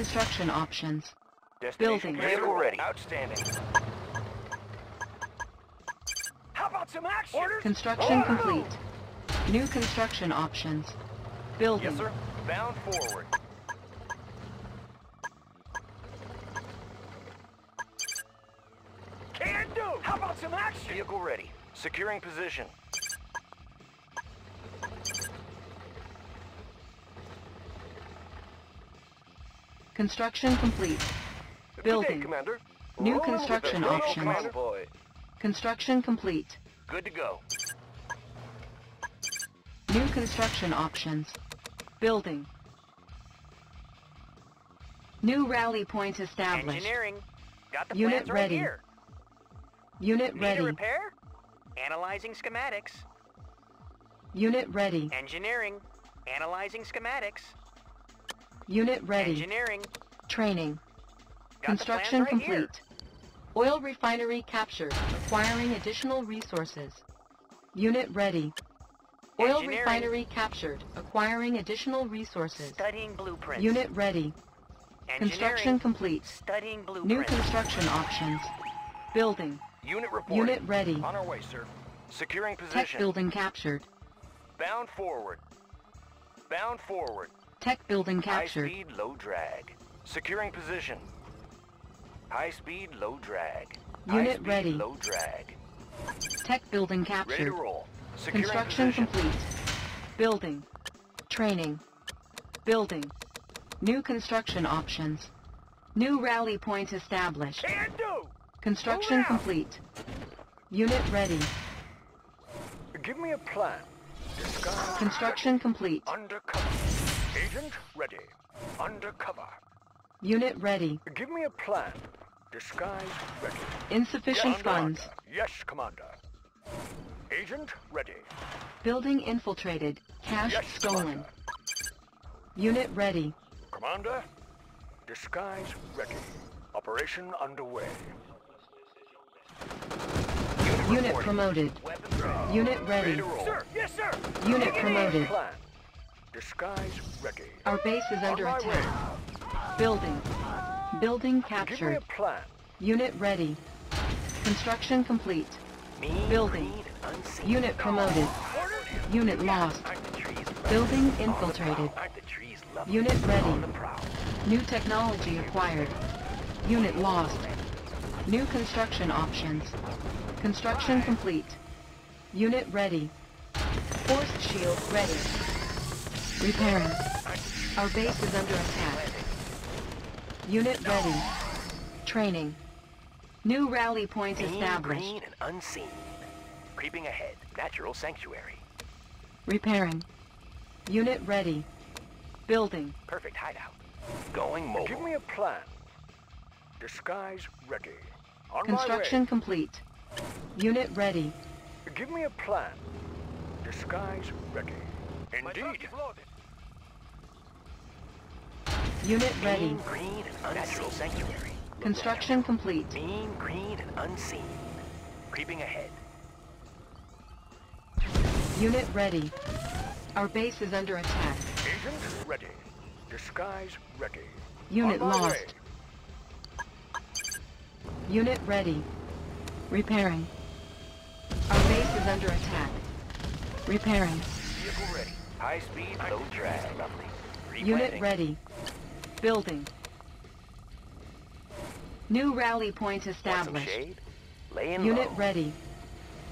construction options. Building. vehicle ready. Outstanding. How about some action? Orders? Construction complete. New construction options. Building. Yes, sir. Bound forward. Can do. How about some action? Vehicle ready. Securing position. Construction complete. Building. day, Commander. New Rolling with construction options. Convoy. Construction complete. Good to go. New construction options. Building. New rally point established. Engineering. Got the Unit plans right ready. here. Unit Need a ready. repair? Analyzing schematics. Unit ready. Engineering. Analyzing schematics. Unit ready. Engineering. Training. Got Construction the plans right here. complete. Oil refinery captured. Acquiring additional resources. Unit ready. Oil refinery captured. Acquiring additional resources. Studying blueprints. Unit ready. Engineering. Construction complete. Studying New construction options. Building. Unit reporting. Unit ready. On our way, sir. Securing position. Tech building captured. Bound forward. Bound forward. Tech building captured. High speed, low drag. Securing position. High speed, low drag. High Unit speed, ready. Low drag. Tech building captured. Ready to roll. Securing Construction position. complete. Building. Training. Building. New construction options. New rally point established. Can do. Construction complete. Unit ready. Give me a plan. Disguise. Construction complete. Undercover. Agent ready. Undercover. Unit ready. Give me a plan. Disguise ready. Insufficient Get funds. armor. Yes, Commander. Agent ready. Building infiltrated. Cash Yes, stolen. Commander. Unit ready. Commander, disguise ready. Operation underway. Unit reporting. promoted. Weapons. Unit Ready ready. to roll. Sir, yes, sir. Unit Give me a promoted. Plan. Disguise ready. Our base is under attack. way. Building. Building Give me captured. a plan. Unit ready. Construction complete. Building. Unit promoted. Unit lost. Aren't the trees Building lovely? On the infiltrated. prowl. Aren't the trees lovely? Unit ready. On the prowl. New technology acquired. Unit lost. New construction options. Construction complete. Unit ready. Force shield ready. Repairing. Our base is under attack. Unit ready. Training. New rally point Mean, established. green, and unseen. Creeping ahead. Natural sanctuary. Repairing. Unit ready. Building. Perfect hideout. Going mobile. Give me a plan. Disguise ready. On Construction complete. Unit ready. Give me a plan. Disguise ready. Indeed. Unit ready. Green, and natural sanctuary. Construction complete. Mean, green, and unseen. Creeping ahead. Unit ready. Our base is under attack. Agent ready. Disguise ready. Unit lost. way. Unit ready. Repairing. Our base is under attack. Repairing. Vehicle ready. High speed, low drag. Lovely. Unit ready. Building. New rally point Want some established. shade? Laying Unit low. ready.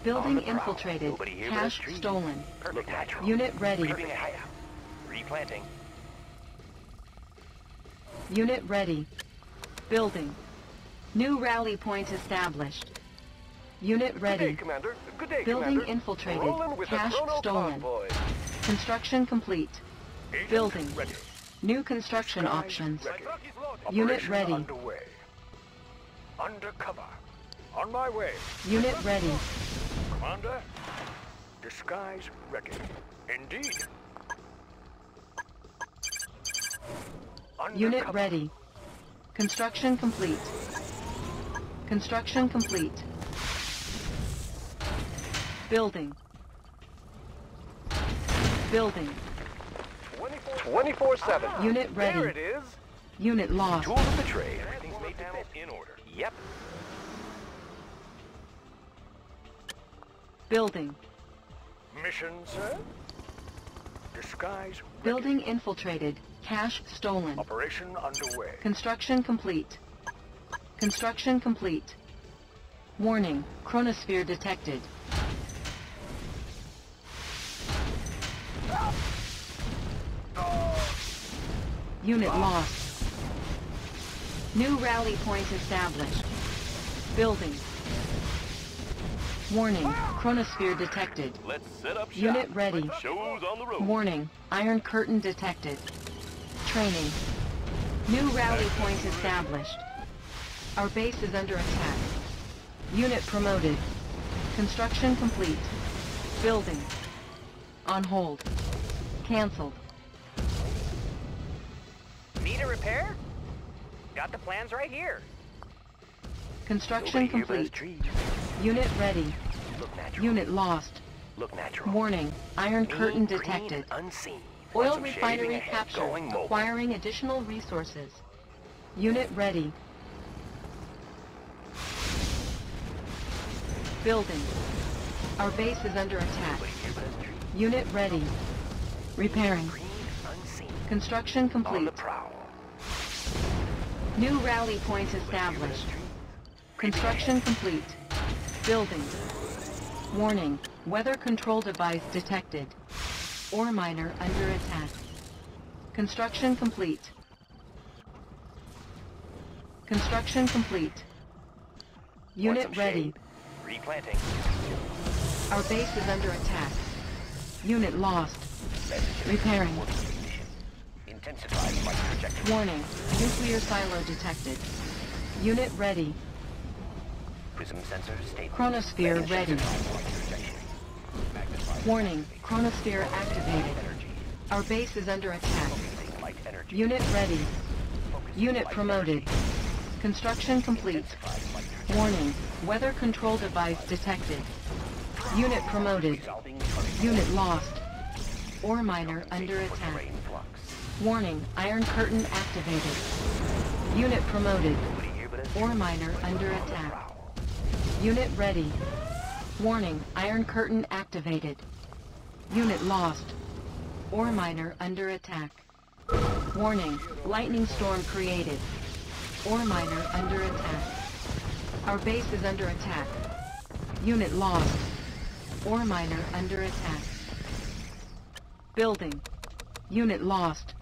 Building infiltrated. Nobody here but us Cash stolen. Perfect. Unit ready. Creeping a hideout. Replanting. Unit ready. Building. New rally point established. Unit Good day, ready. Commander. Good day, Building Commander. infiltrated. Cash stolen. Convoy. Construction complete. Agent Building. Ready. New construction Disguise options. Ready. Unit ready. Underway. Undercover. On my way. Unit ready. Commander. Disguise ready. Indeed. Unit Undercover. ready. Construction complete. Construction complete. Building. Building. 24-7. Unit ready. There it is. Unit lost. Tools of the trade. Everything's made to fit. in order. Yep. Building. Mission, sir? Disguise. Building infiltrated. Cash stolen. Operation underway. Construction complete. Construction complete. Warning, chronosphere detected. Unit lost. New rally point established. Building. Warning, chronosphere detected. Let's set up shop. Unit ready. Shows on the road. Warning, Iron Curtain detected. Training. New rally point established. Our base is under attack. Unit promoted. Construction complete. Building. On hold. Cancelled. Need a repair? Got the plans right here. Construction Nobody here complete. Unit ready. Look natural. Unit lost. Look natural. Warning, Iron Mean, Curtain detected. and unseen. Oil refinery ahead, captured. Going. Acquiring additional resources. Unit ready. Building. Our base is under attack. Nobody here but us trees. Unit ready. Repairing. Green, unseen. Construction On complete. New rally point established. Construction complete. Building. Warning, weather control device detected. Ore miner under attack. Construction complete. Construction complete. Unit ready. Replanting. Our base is under attack. Unit lost. Repairing. Intensified flight trajectory. Warning, nuclear silo detected. Unit ready. Prism sensors stable. Chronosphere ready. intensified flight trajectory. Magnified Warning, chronosphere activated. Our base is under attack. Focusing light energy. Unit ready. Unit promoted. Construction complete. Intensified flight trajectory. Warning, weather control device detected. Unit promoted. Unit lost. Ore miner under attack. Warning, Iron Curtain activated. Unit promoted. Ore miner under attack. Unit ready. Warning, Iron Curtain activated. Unit lost. Ore miner under attack. Warning, lightning storm created. Ore miner under attack. Our base is under attack. Unit lost. Ore miner under attack. Building. Unit lost.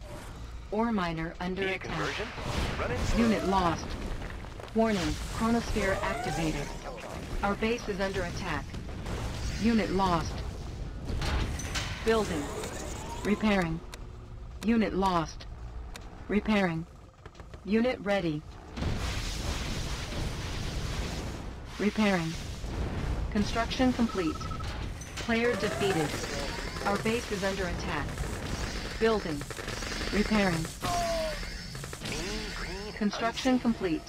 Ore miner under Via attack. Unit lost. Warning, chronosphere activated. Our base is under attack. Unit lost. Building. Repairing. Unit lost. Repairing. Unit ready. Repairing. Construction complete. Player defeated. Our base is under attack. Building. Repairing. Mean, green, and Construction complete.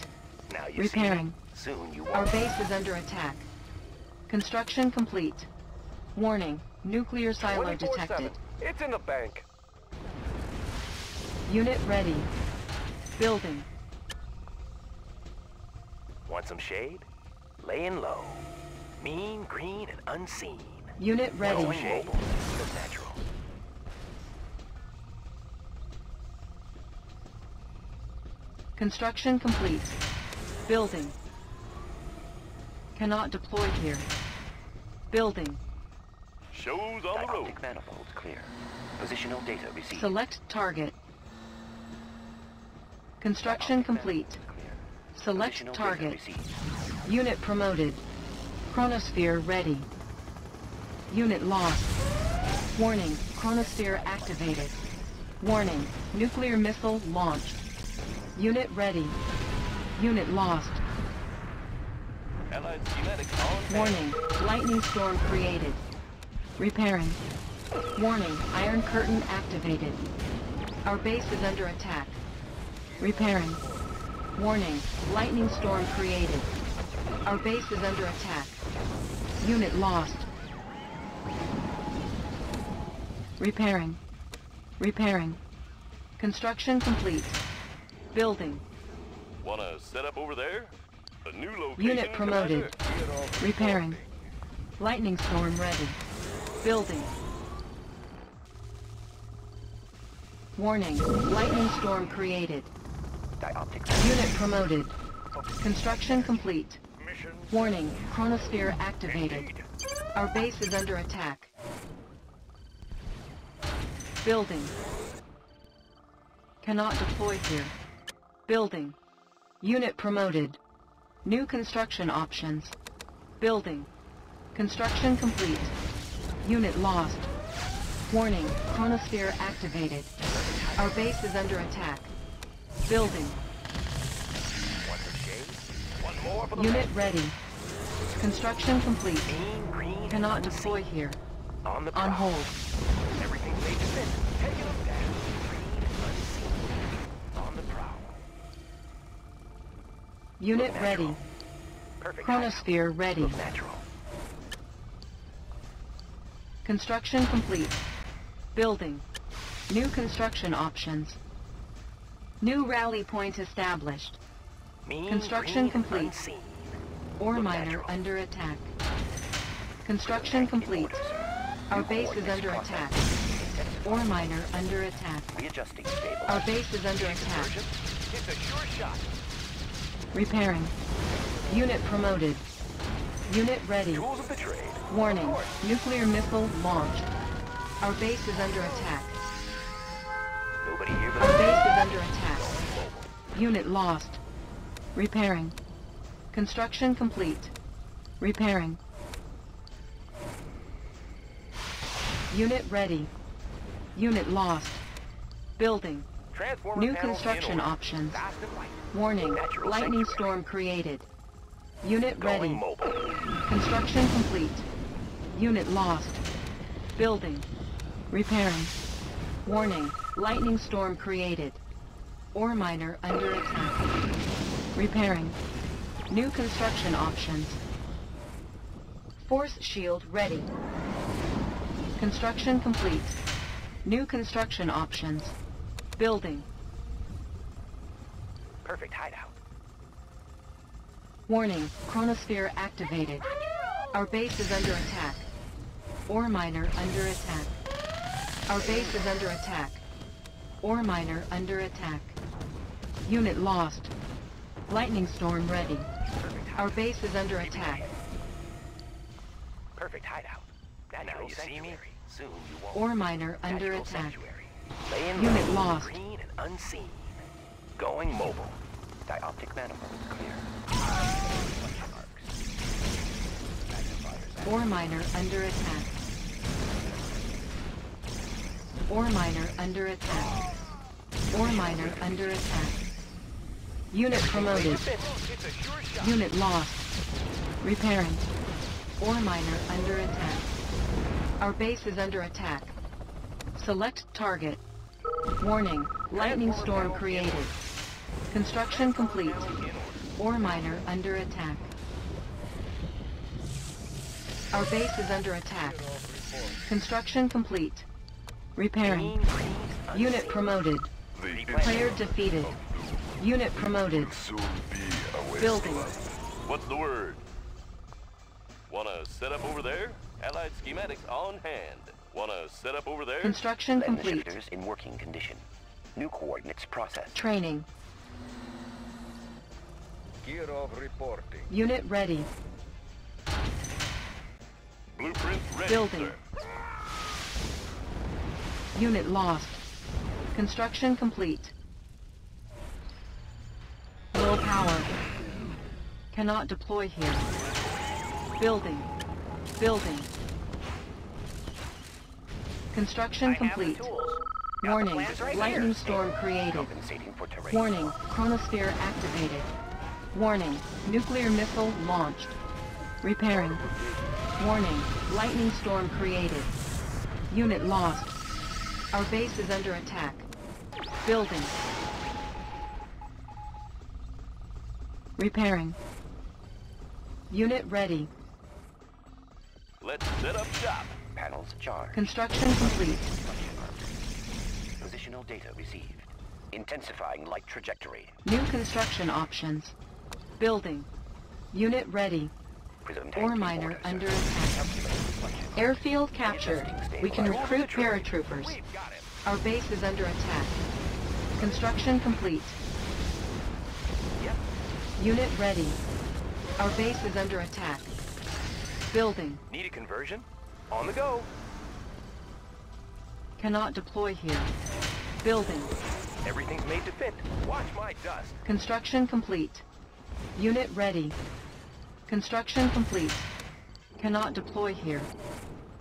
Now you Repairing. See, soon you Our base is under attack. Construction complete. Warning, nuclear silo detected. It's in the bank. Unit ready. Building. Want some shade? Laying low. Mean, green, and unseen. Unit ready. Look natural. Construction complete. Building. Cannot deploy here. Building. Shows on the road. Dioptic manifolds clear. Positional data received. Select target. Construction complete. Select Positional target. Unit promoted. Chronosphere ready. Unit lost. Warning, chronosphere activated. Warning, nuclear missile launched. Unit ready. Unit lost. Warning, lightning storm created. Repairing. Warning, Iron Curtain activated. Our base is under attack. Repairing. Warning, lightning storm created. Our base is under attack. Unit lost. Repairing. Repairing. Construction complete. Building. Wanna set up over there? A new location. Unit promoted. Repairing. Lightning storm ready. Building. Warning. Lightning storm created. Unit promoted. Construction complete. Warning. Chronosphere activated. Our base is under attack. Building. Cannot deploy here. Building. Unit promoted. New construction options. Building. Construction complete. Unit lost. Warning. Chronosphere activated. Our base is under attack. Building. Want the shade? One more for the Unit ready. Construction complete. Green, green, Cannot deploy here. On the On hold. Everything's made to fit. Taking them down. Green, unseen. On the prowl. Unit ready. Perfect. Chronosphere ready. Look natural. Construction complete. Building. New construction options. New rally point established. Mean, Construction complete. Unseen. Ore miner under attack. Construction complete. Our base is under attack. Ore miner under attack. Our base is under attack. It's a sure shot. Repairing. Unit promoted. Unit ready. Tools of the trade. Warning. Nuclear missile launched. Our base is under attack. Nobody here but Our base is under attack. Unit lost. Repairing. Construction complete. Repairing. Unit ready. Unit lost. Building. Transformer New construction options. Fast and light. Warning. Lightning sanctuary. storm created. Unit Going ready. mobile. Construction complete. Unit lost. Building. Repairing. Warning. Lightning storm created. Ore miner under attack. Repairing. New construction options. Force shield ready. Construction complete. New construction options. Building. Perfect hideout. Warning, chronosphere activated. Our base is under attack. Ore miner under attack. Our base is under attack. Ore miner under attack. Unit lost. Lightning storm ready. Our base is under attack. Perfect hideout. Natural you see me? sanctuary. Soon you won't. Ore miner under Natural attack. sanctuary. Unit lost. Green and unseen. Going mobile. Dioptic manifold clear. Ore miner under attack. Ore miner under attack. Ore miner under attack. Unit promoted. It's a sure shot. Unit lost. Repairing. Ore miner under attack. Our base is under attack. Select target. Warning. Lightning storm created. Construction complete. Ore miner under attack. Our base is under attack. Construction complete. Repairing. Unit promoted. Player defeated. Unit promoted. Building. What's the word? Wanna set up over there? Allied schematics on hand. Wanna set up over there? Construction Lens complete. shifters in working condition. New coordinates processed. Training. Gear of reporting. Unit ready. Blueprint ready, Building. sir. Unit lost. Construction complete. Low power. Cannot deploy here. Building. Building. Construction I have the complete. tools. Got the Warning. right Lightning here. storm created. Compensating for terrain. Warning. Chronosphere activated. Warning. Nuclear missile launched. Repairing. Warning. Lightning storm created. Unit lost. Our base is under attack. Building. Repairing. Unit ready. Let's set up shop. Panels charged. Construction complete. Positional data received. Intensifying light trajectory. New construction options. Building. Unit ready. Ore miner under attack. Airfield captured. We can recruit paratroopers. We've got him. Our base is under attack. Construction complete. Unit ready. Our base is under attack. Building. Need a conversion? On the go. Cannot deploy here. Building. Everything's made to fit. Watch my dust. Construction complete. Unit ready. Construction complete. Cannot deploy here.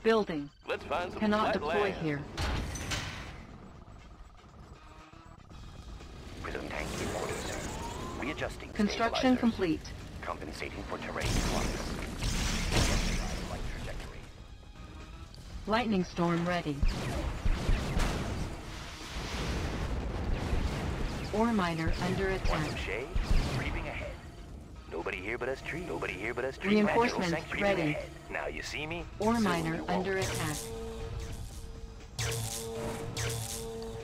Building. Let's find some Cannot deploy land. here. Prism tank in order, sir. Readjusting Construction complete. Compensating for terrain flux. Lightning storm ready. Ore miner under attack. shade? Creeping ahead. Nobody here but us tree. Nobody here but us tree. Reinforcements ready. ahead. Now you see me? Ore So miner won't. under attack.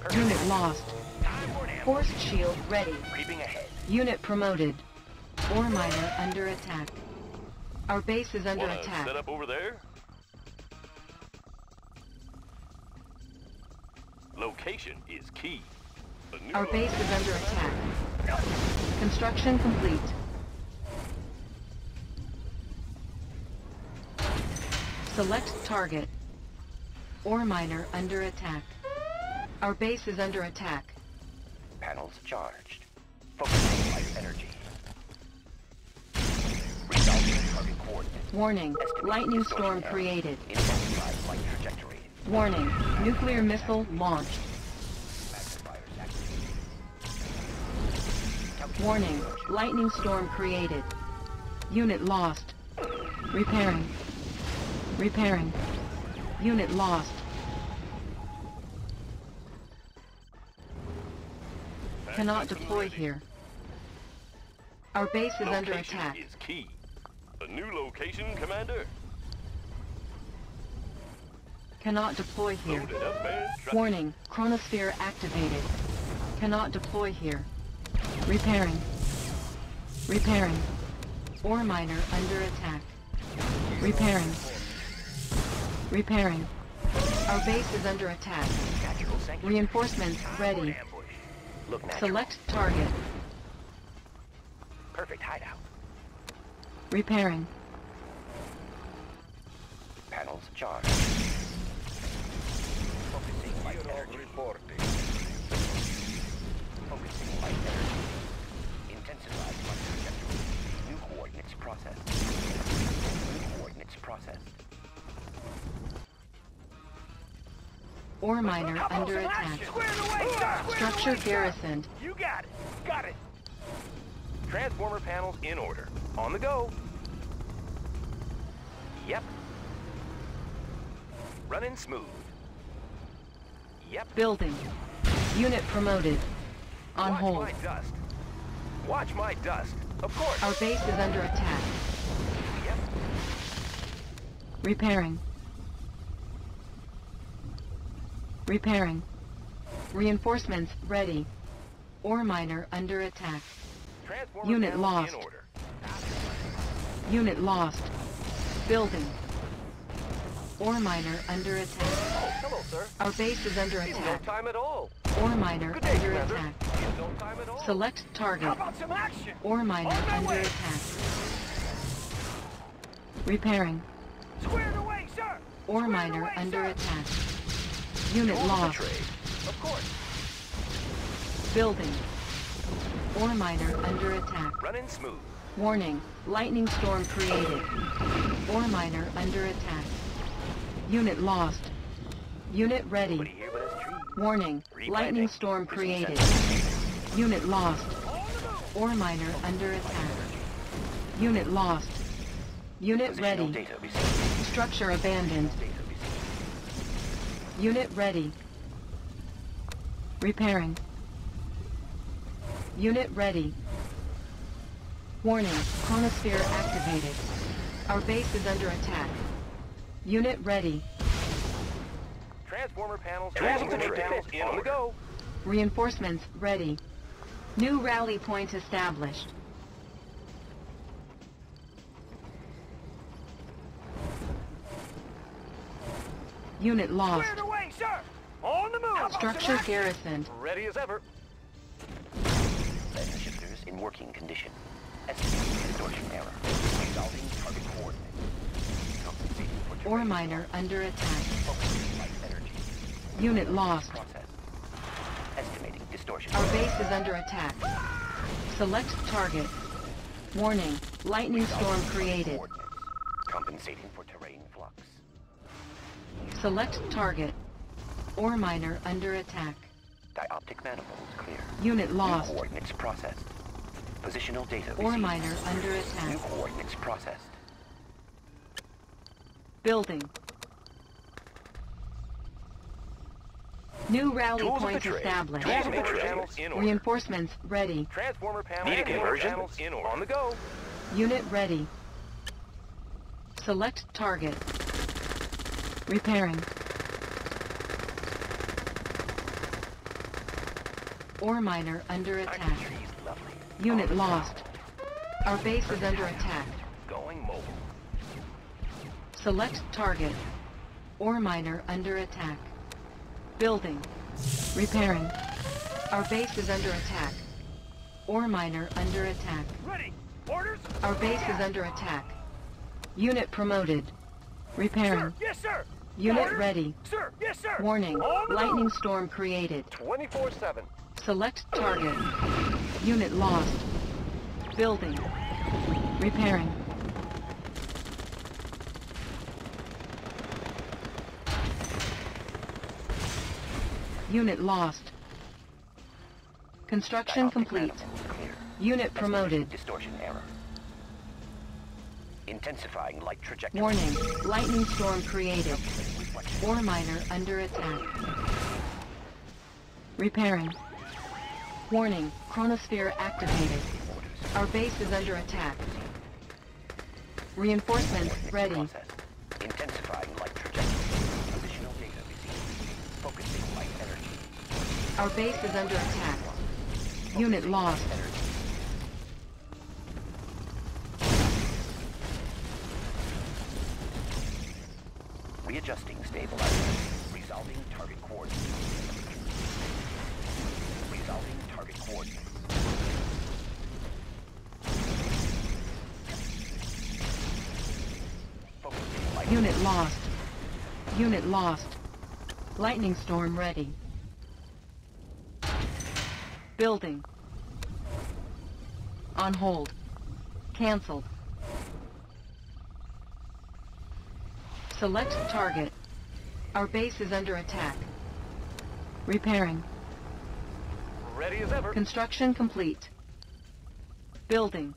Perfect. Unit lost. Time for an ambush. Force shield ready. Creeping ahead. Unit promoted. Ore miner under attack. Our base is under Wanna attack. set up over there? Location is key. Our base is under attack. Construction complete. Select target. Ore miner under attack. Our base is under attack. Panels charged. Focusing light energy. Resolving target coordinate. Warning. Estimating Lightning storm error. created. Intensified light trajectory. Warning. Nuclear missile launched. Warning. Lightning storm created. Unit lost. Repairing. Repairing. Unit lost. Cannot deploy here. Our base is under Location attack. is key. A new location, Commander. Cannot deploy here. Loaded up and trucking. Warning. Chronosphere activated. Cannot deploy here. Repairing. Repairing. Ore miner under attack. Repairing. Repairing. Our base is under attack. Reinforcements Time for an ready. ambush. Look natural. Select target. Perfect hideout. Repairing. Panels charged. Focusing light energy. Focusing light energy. Intensified light trajectory. New coordinates processed. New coordinates processed. Ore miner under attack. away, Structure away, garrisoned. You got it. Got it. Transformer panels in order. On the go. Yep. Running smooth. Yep. Building. Unit promoted. On Watch hold. my dust. Watch my dust. Of course. Our base is under attack. Yep. Repairing. Repairing. Reinforcements ready. Ore miner under attack. Unit lost. order. Unit lost. Building. Ore miner under attack. Hello, sir. Our base is under In no attack. time at all. Ore miner day, under attack. No time at all. Select target. How about some action? Ore miner under way. attack. Repairing. Squared away, sir. Ore Squared miner away, under sir. attack. Unit the lost. Of course. Building. Ore miner under attack. Running smooth. Warning. Lightning storm created. Ore miner under attack. Unit lost. Unit ready. Nobody here but us tree. Warning. Lightning storm created. Unit lost. Ore miner under attack. Unit lost. Unit ready. Structure abandoned. Unit ready. Repairing. Unit ready. Warning. Chronosphere activated. Our base is under attack. Unit ready. Transformer panels. Everything's Transformer ready. panels in on the go. Reinforcements ready. New rally point established. Unit lost. Squared away, sir! On the move! Structure garrisoned. Ready as ever. Lens shifters in working condition. Estimating distortion error. Resolving target coordinates. Compensating for terrain Ore miner under attack. Focusing light energy. Unit lost. Process. Estimating distortion. Our base is under attack. Select target. Warning. Lightning storm created. Compensating for terrain flux. Select target. Ore miner under attack. Dioptic manifolds clear. Unit lost. New coordinates processed. Positional data Ore received. miner under attack. New coordinates processed. Building. New rally Tools of the point established. Tools of Transformer channels in order. Reinforcements ready. Transformer panel. Need a conversion? in order. On the go. Unit ready. Select target. Repairing. Ore miner under attack. Unit lost. Our base is under attack. Going mobile. Select target. Ore miner under attack. Building. Repairing. Our base is under attack. Ore miner under attack. Ready. Orders? Our base is under attack. Unit promoted. Repairing. Sir, yes, sir. Unit Orders? ready. Sir, yes, sir. Warning. Lightning move. storm created. 24-7. Select target. Unit lost. Building. Repairing. Unit lost. Construction complete. Unit promoted. Distortion error. Intensifying light trajectory. Warning. Lightning storm created. Ore miner under attack. Repairing. Warning. Chronosphere activated. Our base is under attack. Reinforcements ready. processed. Intensifying light trajectory. Additional data received. Focusing light energy. Our base is under attack. Unit lost. Readjusting stabilizer. Resolving target coordinates. Resolving target coordinates. Unit lost. Unit lost. Lightning storm ready. Building. On hold. Cancelled. Select target. Our base is under attack. Repairing. Ready as ever. Construction complete. Building.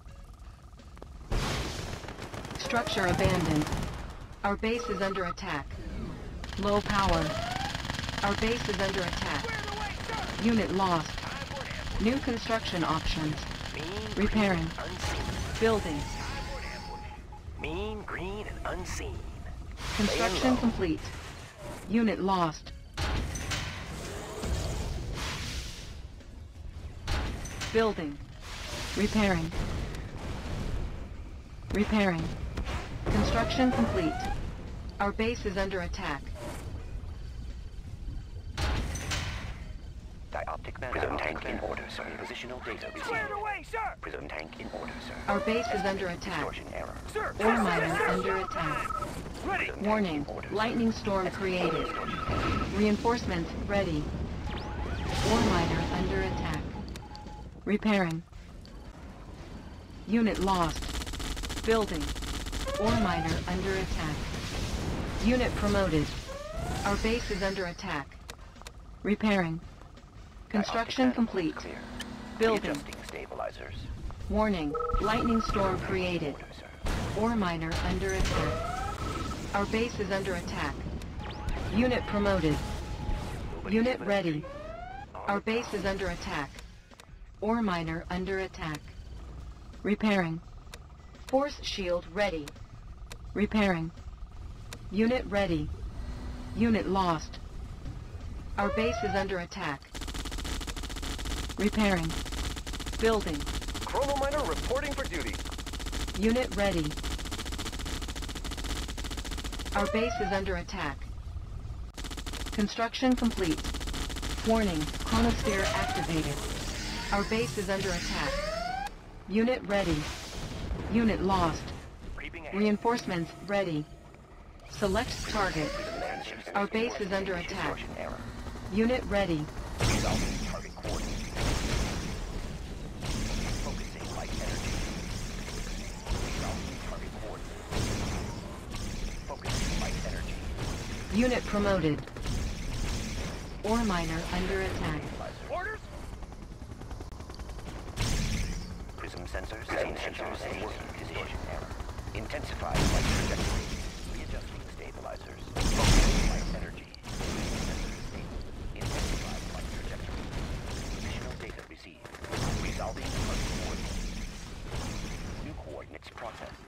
Structure abandoned. Our base is under attack. Low power. Our base is under attack. Squared away, sir. Unit lost. Time for an ambush. New construction options. Mean, Repairing. Building. Time for an ambush. Mean, green, and unseen. Construction complete. Unit lost. Building. Repairing. Repairing. Construction complete. Our base is under attack. Prism tank in order, sir. Positional data Squared received. away, sir. Prism tank in order, sir. Our base is under attack. Distortion error. Sir. Ore miner sir. under attack. Ready. Warning. order. Lightning storm created. Reinforcements ready. Ore miner under attack. Repairing. Unit lost. Building. Ore miner under attack. Unit promoted. Our base is under attack. Repairing. Construction complete. Clear. Building. Readjusting stabilizers. Warning. Lightning storm created. Ore miner under attack. Our base is under attack. Unit promoted. Unit ready. Our base is under attack. Ore miner under attack. Repairing. Force shield ready. Repairing. Unit ready. Unit lost. Our base is under attack. Repairing. Building. Chrono miner reporting for duty. Unit ready. Our base is under attack. Construction complete. Warning, chronosphere activated. Our base is under attack. Unit ready. Unit lost. Reinforcements ready. Select target. Our base is under attack. Unit ready. Unit promoted. Ore miner under attack. Orders? Prism sensors, prism sensors in working distortion error. Intensified light trajectory. Readjusting stabilizers. Focusing light energy. Sensor stable. Intensified light trajectory. Additional data received. Resolving target coordinates. New coordinates processed.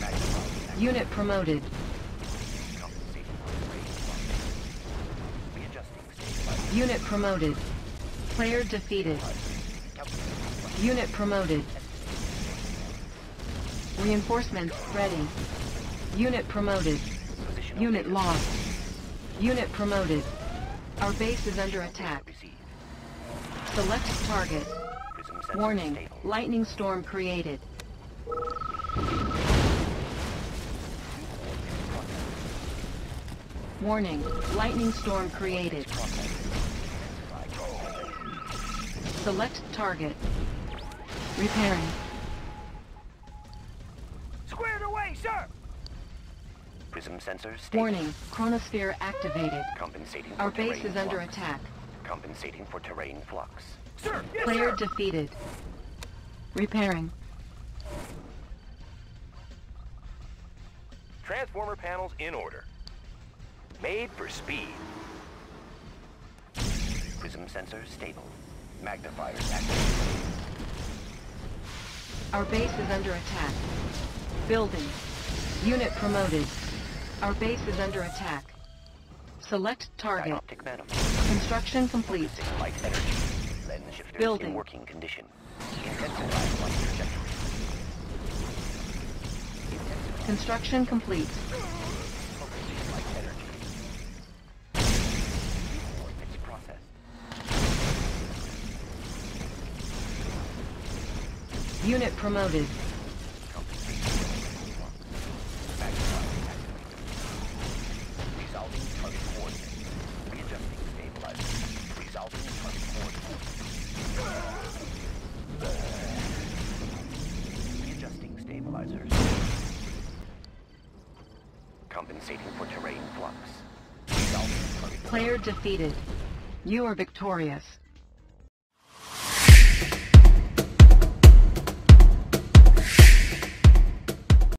Magnifying Unit promoted. Unit promoted. Player defeated. Unit promoted. Reinforcements ready. Unit promoted. Unit lost. Unit promoted. Our base is under attack. Select target. Warning, lightning storm created. Warning, lightning storm created. Select target. Repairing. Squared away, sir! Prism sensors stable. Warning, chronosphere activated. Compensating for Our base terrain is under attack. Compensating for terrain flux. Sir! Yes, Player sir! defeated. Repairing. Transformer panels in order. Made for speed. Prism sensors stable. Magnifiers activated. Our base is under attack. Building. Unit promoted. Our base is under attack. Select target. Construction complete. Light energy. Lens shifters Building. in working condition. Light trajectory. Construction complete. Target Player defeated. You are victorious.